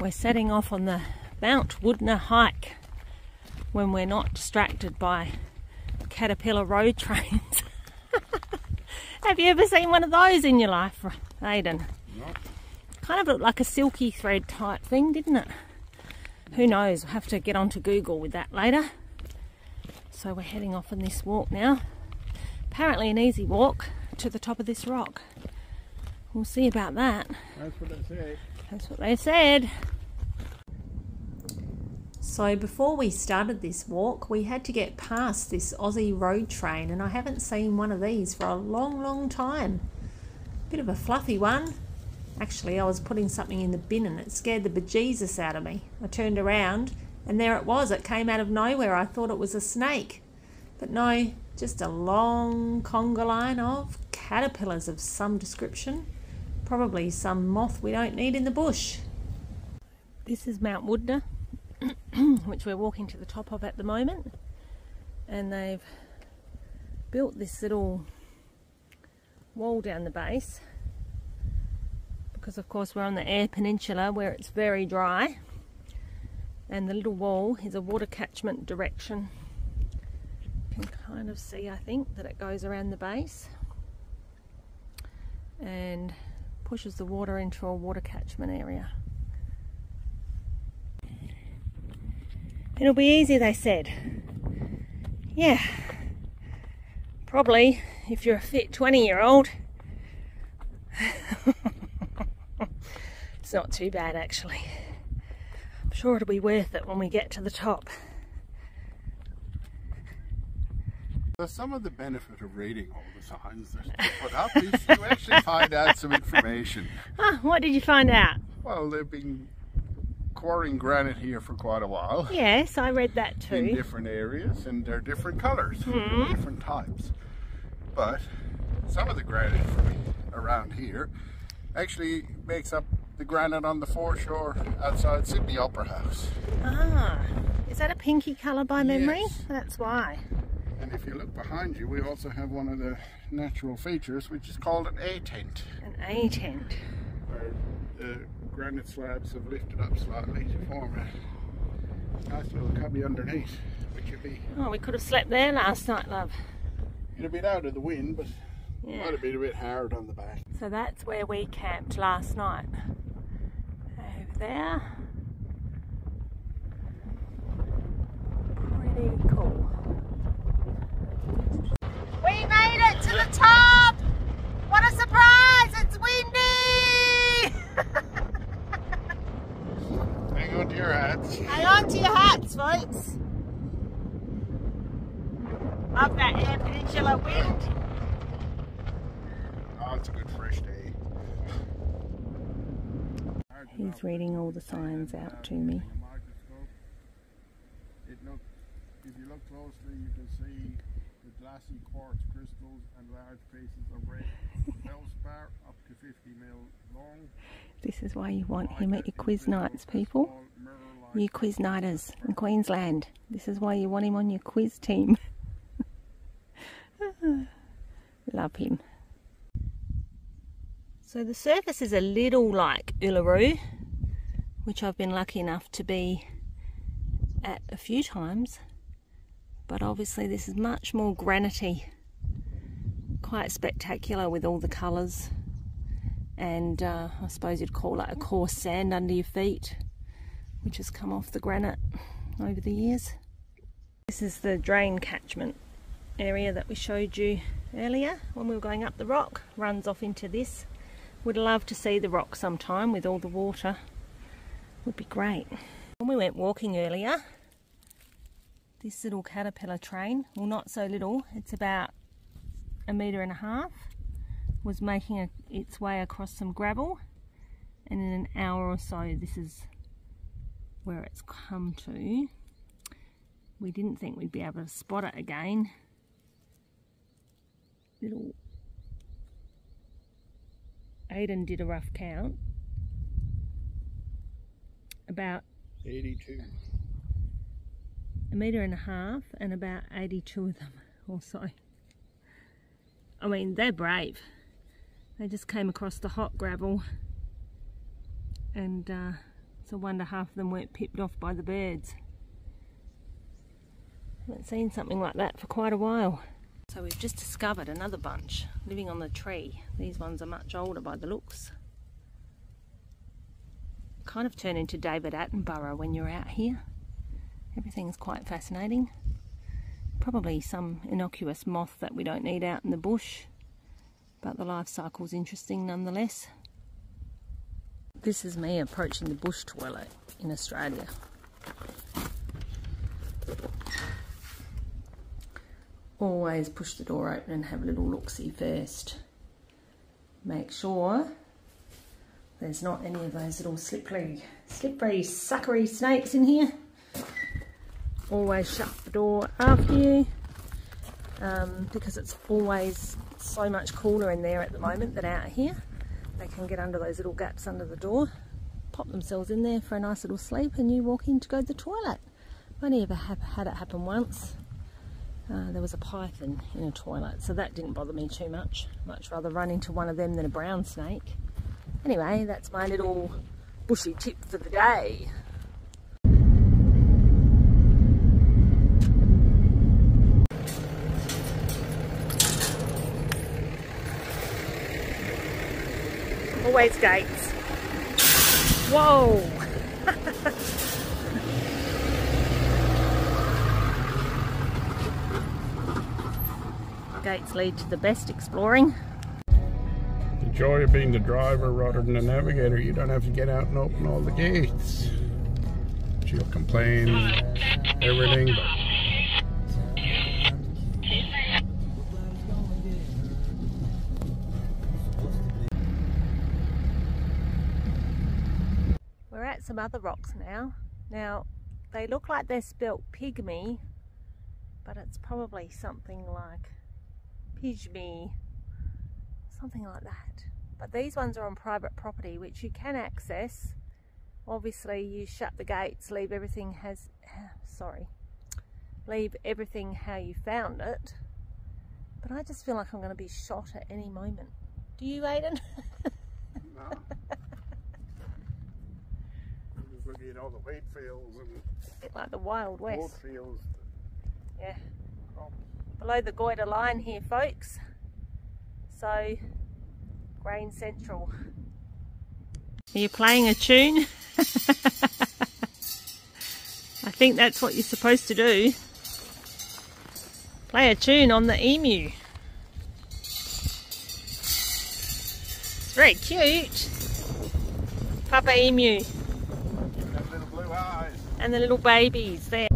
we're setting off on the Mount Wudinna hike when we're not distracted by caterpillar road trains. Have you ever seen one of those in your life, Aidan? No. Kind of looked like a silky thread type thing, didn't it? Who knows? We'll have to get onto Google with that later. So we're heading off on this walk now. Apparently an easy walk to the top of this rock. We'll see about that. That's what they say. That's what they said. So before we started this walk, we had to get past this Aussie road train, and I haven't seen one of these for a long, long time. Bit of a fluffy one. Actually, I was putting something in the bin and it scared the bejesus out of me. I turned around and there it was. It came out of nowhere. I thought it was a snake. But no, just a long conga line of caterpillars of some description. Probably some moth we don't need in the bush. This is Mount Wudinna, which we're walking to the top of at the moment. And they've built this little wall down the base because of course we're on the Eyre Peninsula where it's very dry and the little wall is a water catchment direction you can kind of see I think that it goes around the base and pushes the water into a water catchment area. It'll be easy they said. Yeah. Probably if you're a fit 20 year old it's not too bad actually. I'm sure it'll be worth it when we get to the top. So some of the benefit of reading all the signs that they put up is you actually find out some information. Ah, what did you find out? Well, they've been quarrying granite here for quite a while. Yes, I read that too. In different areas, and they're different colours, Hmm. different types. But some of the granite around here actually makes up the granite on the foreshore outside Sydney Opera House. Ah, is that a pinky colour by memory? Yes. That's why. And if you look behind you, we also have one of the natural features, which is called an A tent, An A tent. where the granite slabs have lifted up slightly to form a nice little cubby underneath, which would be Oh, we could have slept there last night, love. a bit out of the wind, but Yeah. might have been a bit hard on the back. So that's where we camped last night. Over there. Pretty cool. We made it to the top! What a surprise! It's windy! Hang on to your hats. Hang on to your hats, folks. Love that Eyre Peninsula wind. Oh, it's a good fresh day. He's reading all the signs out to me. It look, if you look closely, you can see the glassy quartz crystals and large pieces of red feldspar up to 50 mil long. This is why you want him at your quiz nights, people. You quiz nighters in Queensland. This is why you want him on your quiz team. Love him. So the surface is a little like Uluru, which I've been lucky enough to be at a few times. But obviously this is much more granity. Quite spectacular with all the colours. And uh, I suppose you'd call it a coarse sand under your feet, which has come off the granite over the years. This is the drain catchment area that we showed you earlier when we were going up the rock. Runs off into this. Would love to see the rock sometime with all the water. Would be great. When we went walking earlier, this little caterpillar train, well not so little, it's about a metre and a half, was making a, its way across some gravel and in an hour or so this is where it's come to. We didn't think we'd be able to spot it again. Little Aiden did a rough count. About 82. A metre and a half and about 82 of them or so. I mean, they're brave. They just came across the hot gravel and uh, It's a wonder half of them weren't pipped off by the birds. Haven't seen something like that for quite a while. So we've just discovered another bunch living on the tree. These ones are much older by the looks. Kind of turn into David Attenborough when you're out here. Everything's quite fascinating. Probably some innocuous moth that we don't need out in the bush, but the life cycle's interesting nonetheless. This is me approaching the bush toilet in Australia. always push the door open and have a little look-see first. Make sure there's not any of those little slippery, slippery, suckery snakes in here. Always shut the door after you um, because it's always so much cooler in there at the moment than out here. They can get under those little gaps under the door, pop themselves in there for a nice little sleep and you walk in to go to the toilet. I've only ever had it happen once uh, there was a python in a toilet, so that didn't bother me too much. Much rather run into one of them than a brown snake. Anyway, that's my little bushy tip for the day. Always gates. Whoa! gates lead to the best exploring. The joy of being the driver rather than the navigator, you don't have to get out and open all the gates. She'll complain, everything, at some other rocks now. Now, they look like they're spelt pygmy, but it's probably something like Pygmy, something like that. But these ones are on private property, which you can access. Obviously, you shut the gates, leave everything has, sorry, leave everything how you found it. But I just feel like I'm going to be shot at any moment. Do you, Aiden? no. Just looking at all the wheat fields and a bit like the Wild West. fields. Yeah. Below the Goyder line here folks. So grain central. Are you playing a tune? I think that's what you're supposed to do. Play a tune on the emu. It's very cute. Papa emu And little blue eyes. And the little babies there